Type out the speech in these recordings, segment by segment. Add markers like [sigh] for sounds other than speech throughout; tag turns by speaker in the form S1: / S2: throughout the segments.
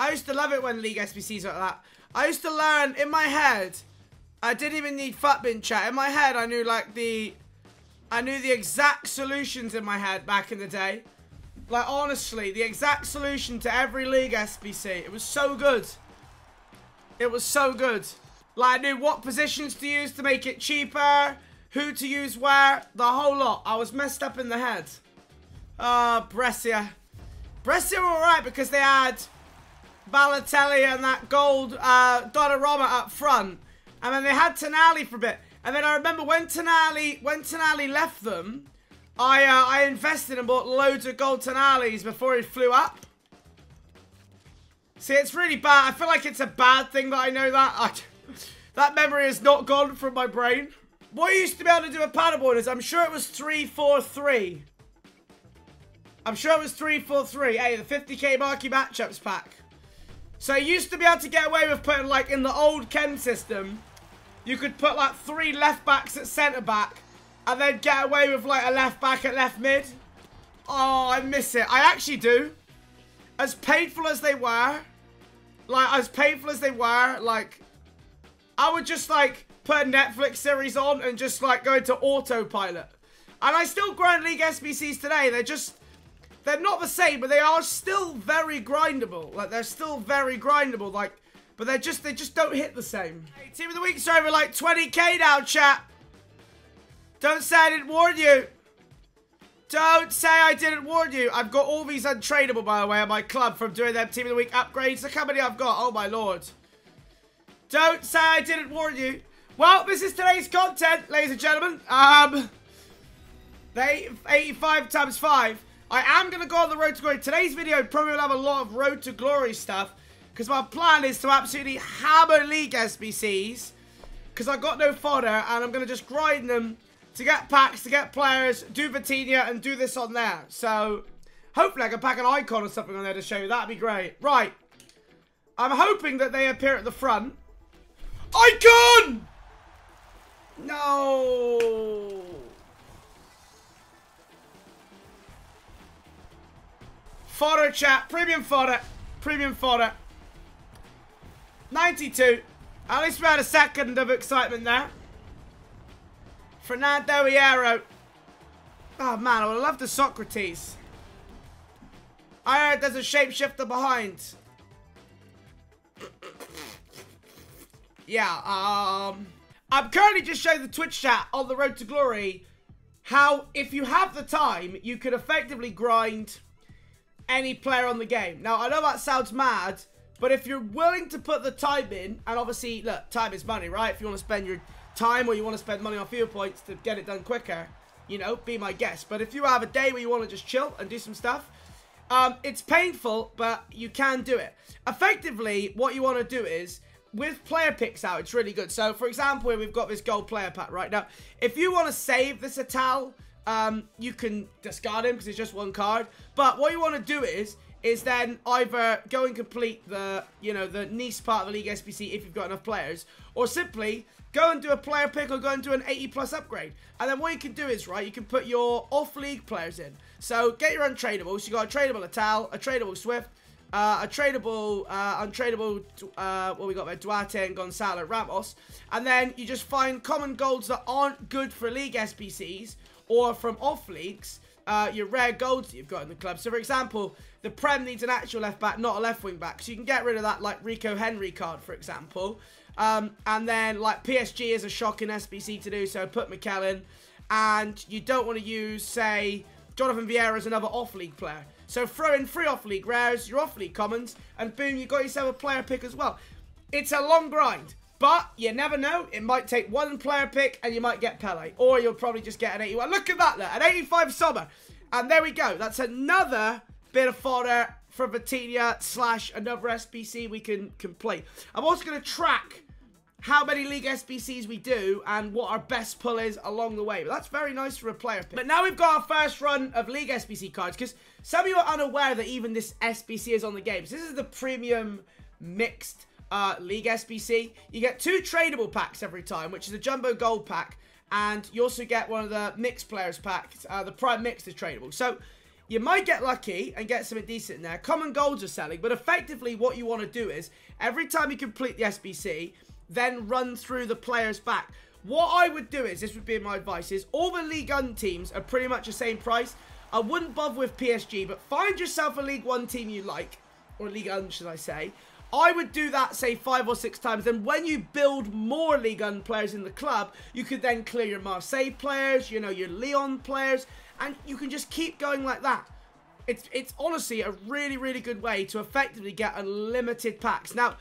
S1: I used to love it when League SBCs like that. I used to learn in my head. I didn't even need Futbin chat. In my head, I knew like the... I knew the exact solutions in my head back in the day. Like, honestly, the exact solution to every League SBC. It was so good. It was so good. Like, I knew what positions to use to make it cheaper, who to use where, the whole lot. I was messed up in the head. Ah, uh, Brescia. Brescia were alright because they had Balotelli and that gold uh, Donnarumma up front. And then they had Tonali for a bit. And then I remember when Tonali, when Tonali left them, I uh, I invested and bought loads of gold Tonalis before he flew up. See, it's really bad. I feel like it's a bad thing that I know that. I, [laughs] that memory is not gone from my brain. What used to be able to do with Paderborn is I'm sure it was 3-4-3. I'm sure it was 3-4-3. Hey, the 50k marquee matchups pack. So I used to be able to get away with putting, like, in the old chem system, you could put, like, three left backs at centre back and then get away with, like, a left back at left mid. Oh, I miss it. I actually do. As painful as they were, like, as painful as they were, like, I would just, like, put a Netflix series on and just, like, go into autopilot. And I still grind League SBCs today. They're just they're not the same, but they are still very grindable. Like, they're still very grindable. Like, but they're just, they just don't hit the same. Hey, Team of the Week's over like 20k now, chat. Don't say I didn't warn you. Don't say I didn't warn you. I've got all these untradeable, by the way, on my club from doing them Team of the Week upgrades. Look how many I've got. Oh, my lord. Don't say I didn't warn you. Well, this is today's content, ladies and gentlemen. Um, they 85 times 5. I am going to go on the road to glory. Today's video probably will have a lot of road to glory stuff. Because my plan is to absolutely hammer League SBCs. Because I've got no fodder. And I'm going to just grind them to get packs, to get players, do Vitinha, and do this on there. So, hopefully I can pack an icon or something on there to show you. That'd be great. Right. I'm hoping that they appear at the front. Icon! No! Fodder chat. Premium fodder. Premium fodder. 92. At least we had a second of excitement there. Fernando Hierro. Oh man, I would love the Socrates. I heard there's a shapeshifter behind. yeah, um... I'm currently just showing the Twitch chat on the Road to Glory how, if you have the time, you could effectively grind any player on the game. Now, I know that sounds mad, but if you're willing to put the time in, and obviously, look, time is money, right? If you want to spend your time or you want to spend money on FIFA points to get it done quicker, you know, be my guest. But if you have a day where you want to just chill and do some stuff, um, it's painful, but you can do it. Effectively, what you want to do is, with player picks out, it's really good. So, for example, we've got this gold player pack right now. If you want to save this Atal um, you can discard him because it's just one card. But what you want to do is, is then either go and complete the, you know, the Nice part of the League SBC if you've got enough players, or simply go and do a player pick or go and do an 80 plus upgrade. And then what you can do is, right, you can put your off-league players in. So get your untradables. You got a tradable Atal, a tradable Swift, uh, a tradable, uh, untradeable, uh, what we got there, Duarte and Gonzalo Ramos. And then you just find common golds that aren't good for League SBCs, or from off leagues, uh, your rare golds that you've got in the club. So, for example, the Prem needs an actual left back, not a left wing back. So you can get rid of that, like Rico Henry card, for example. Um, and then, like PSG is a shocking SBC to do, so put McKellen. And you don't want to use, say, Jonathan Vieira as another off-league player. So throw in three off-league rares, your off-league commons, and boom, you got yourself a player pick as well. It's a long grind. But you never know. It might take one player pick and you might get Pele. Or you'll probably just get an 81. Look at that there. An 85 summer. And there we go. That's another bit of fodder for Vitinha slash another SBC we can complete. I'm also going to track how many League SBCs we do and what our best pull is along the way. But that's very nice for a player pick. But now we've got our first run of League SBC cards because some of you are unaware that even this SBC is on the game. So this is the premium mixed uh, League SBC. You get two tradable packs every time, which is a Jumbo Gold pack. And you also get one of the mixed players packs. Uh, the Prime Mixed is tradable. So, you might get lucky and get something decent in there. Common golds are selling, but effectively what you want to do is every time you complete the SBC, then run through the player's back. What I would do is, this would be my advice, is all the League 1 teams are pretty much the same price. I wouldn't bother with PSG, but find yourself a League 1 team you like, or League 1 should I say. I would do that, say, five or six times. Then when you build more League 1 players in the club, you could then clear your Marseille players, you know, your Lyon players, and you can just keep going like that. It's, it's honestly a really, really good way to effectively get unlimited packs. Now,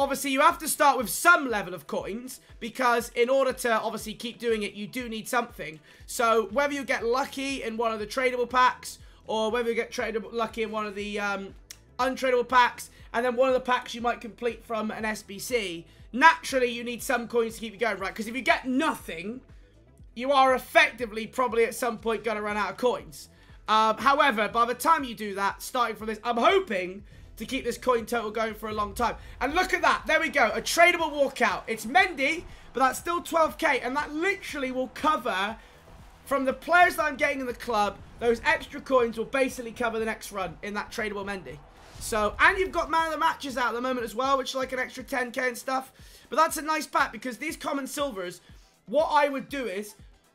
S1: obviously you have to start with some level of coins because in order to obviously keep doing it you do need something so whether you get lucky in one of the tradable packs or whether you get lucky in one of the um, untradable packs and then one of the packs you might complete from an SBC naturally you need some coins to keep you going right because if you get nothing you are effectively probably at some point going to run out of coins um, however by the time you do that starting from this I'm hoping to keep this coin total going for a long time. And look at that. There we go. A tradable walkout. It's Mendy, but that's still 12k. And that literally will cover, from the players that I'm getting in the club, those extra coins will basically cover the next run in that tradable Mendy. So, and you've got man of the matches out at the moment as well, which is like an extra 10k and stuff. But that's a nice pack because these common silvers, what I would do is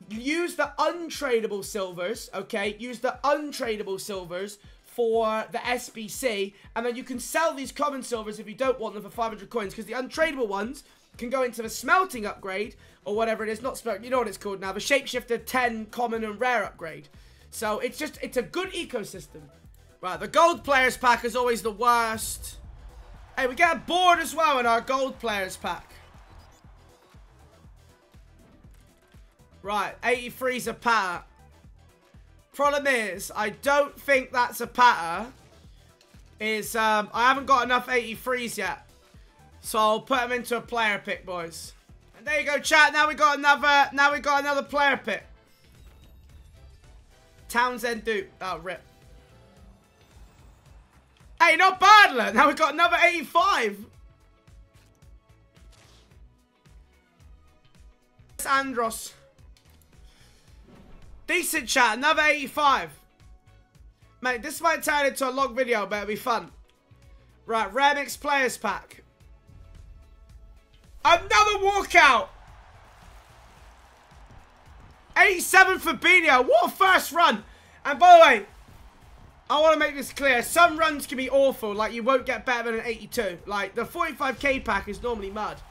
S1: use the untradable silvers, okay? Use the untradable silvers for the SBC, and then you can sell these common silvers if you don't want them for 500 coins, because the untradeable ones can go into the smelting upgrade, or whatever it is, not smelting, you know what it's called now, the Shapeshifter 10 common and rare upgrade. So it's just, it's a good ecosystem. Right, the gold players pack is always the worst. Hey, we get a board as well in our gold players pack. Right, 83's a pack. Problem is, I don't think that's a patter. Is um, I haven't got enough 83s yet. So I'll put them into a player pick, boys. And there you go, chat. Now we got another. Now we got another player pick. Townsend Duke. Oh, rip. Hey, not bad. Now we've got another 85. It's Andros. Decent chat, another 85. Mate, this might turn into a long video, but it'll be fun. Right, Remix Players Pack. Another walkout! 87 for Fabinho. What a first run. And by the way, I want to make this clear. Some runs can be awful. Like, you won't get better than an 82. Like, the 45k pack is normally mud.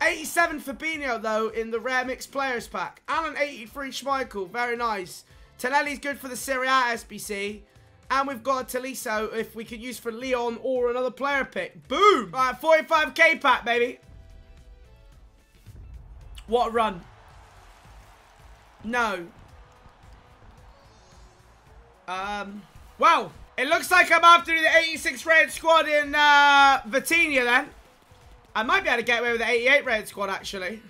S1: 87 Fabinho, though, in the Rare Mix Players Pack. And an 83 Schmeichel. Very nice. Tonali's good for the Serie A SBC. And we've got a Tolisso if we could use for Lyon or another player pick. Boom! Alright, 45k pack, baby. What a run. No. Um, well, it looks like I'm after the 86 red squad in uh, Vitinha then. I might be able to get away with the 88 red squad, actually.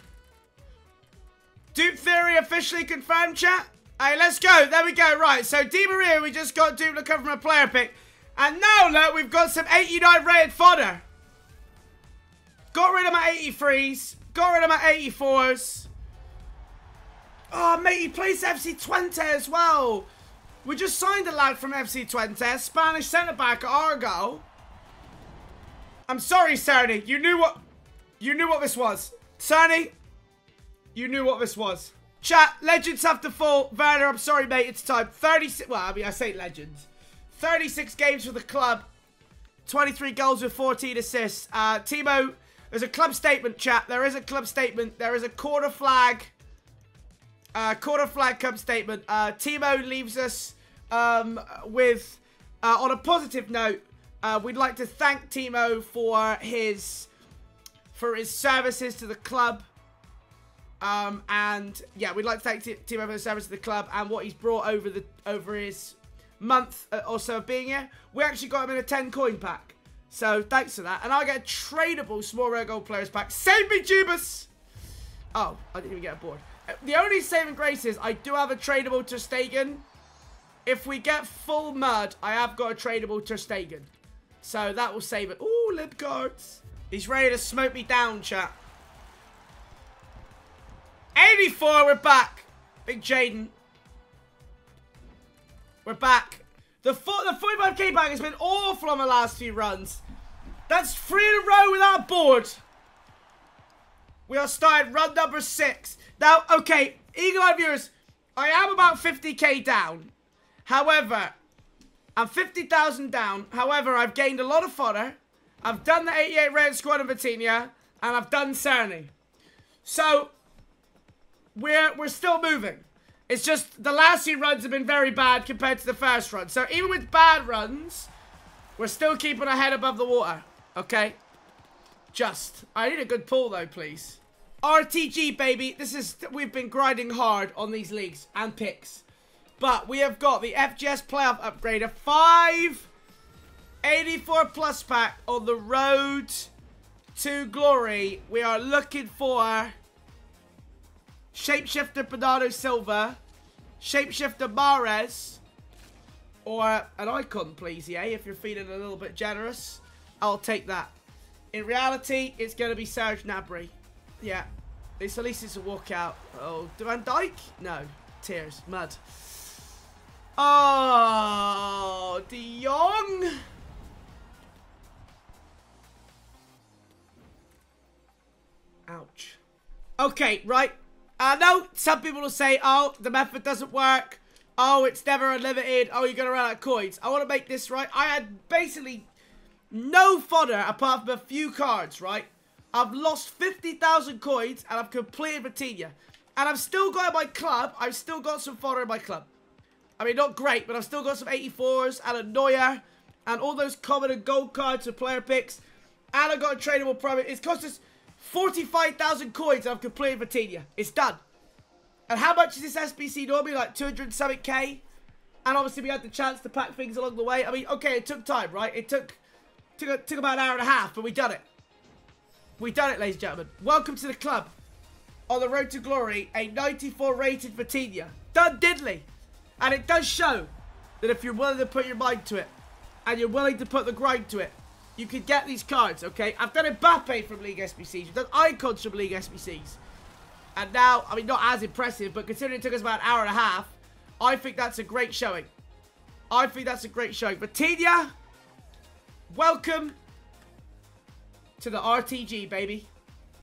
S1: Dupe Theory officially confirmed, chat. Hey, let's go. There we go. Right, so Di Maria, we just got duplicate from a player pick. And now, look, we've got some 89 rated fodder. Got rid of my 83s. Got rid of my 84s. Oh, mate, he plays FC Twente as well. We just signed a lad from FC Twente, Spanish centre-back Argo. I'm sorry, Cerny. You knew what... You knew what this was. Cerny, you knew what this was. Chat, legends have to fall. Werner, I'm sorry, mate. It's time. 36... Well, I mean, I say legends. 36 games for the club. 23 goals with 14 assists. Uh, Timo, there's a club statement, chat. There is a club statement. There is a quarter flag. Uh, quarter flag club statement. Uh, Timo leaves us um, with, uh, on a positive note, uh, we'd like to thank Timo for his for his services to the club. Um, and yeah, we'd like to thank Timo for his service to the club and what he's brought over the over his month uh, or so of being here. We actually got him in a 10 coin pack. So thanks for that. And I get a tradable small rare gold players pack. Save me, Jubas! Oh, I didn't even get a board. The only saving grace is I do have a tradable Ter Stegen. If we get full mud, I have got a tradable Ter Stegen. So that will save it. Ooh, lip cards. He's ready to smoke me down, chat. 84, we're back. Big Jaden. We're back. The, the 45k bag has been awful on the last few runs. That's three in a row without board. We are starting run number six. Now, okay, Eagle Eye viewers, I am about 50k down. However, I'm 50,000 down. However, I've gained a lot of fodder. I've done the 88 Red Squad in Vitinha, and I've done Cerny. So, we're, we're still moving. It's just the last few runs have been very bad compared to the first run. So, even with bad runs, we're still keeping our head above the water. Okay? Just. I need a good pull, though, please. RTG, baby. This is... We've been grinding hard on these leagues and picks. But we have got the FGS playoff upgrader. 584 plus pack on the road to glory. We are looking for Shapeshifter Bernardo Silva, Shapeshifter Mahrez, or an icon, please, yeah, if you're feeling a little bit generous. I'll take that. In reality, it's going to be Serge Gnabry. Yeah. It's, at least it's a walkout. Oh, Van Dijk? No. Tears. Mud. Oh, De Jong. Ouch. Okay, right. Uh, I know some people will say, oh, the method doesn't work. Oh, it's never unlimited. Oh, you're going to run out of coins. I want to make this right. I had basically no fodder apart from a few cards, right? I've lost 50,000 coins and I've completed Vitinha. And I've still got my club, I've still got some fodder in my club. I mean, not great, but I've still got some 84s and a Neuer and all those common and gold cards for player picks. And I've got a tradable private. It's cost us 45,000 coins and I've completed Vitinha. It's done. And how much is this SBC normally? Like 200 something K? And obviously we had the chance to pack things along the way. I mean, okay, it took time, right? It took, took, took about an hour and a half, but we done it. We done it, ladies and gentlemen. Welcome to the club. On the road to glory, a 94 rated Vitinha. Done diddly. And it does show that if you're willing to put your mind to it, and you're willing to put the grind to it, you can get these cards, okay? I've done Mbappe from League SBCs. We've done Icons from League SBCs. And now, I mean, not as impressive, but considering it took us about an hour and a half, I think that's a great showing. I think that's a great showing. Vitinha, welcome to the RTG, baby.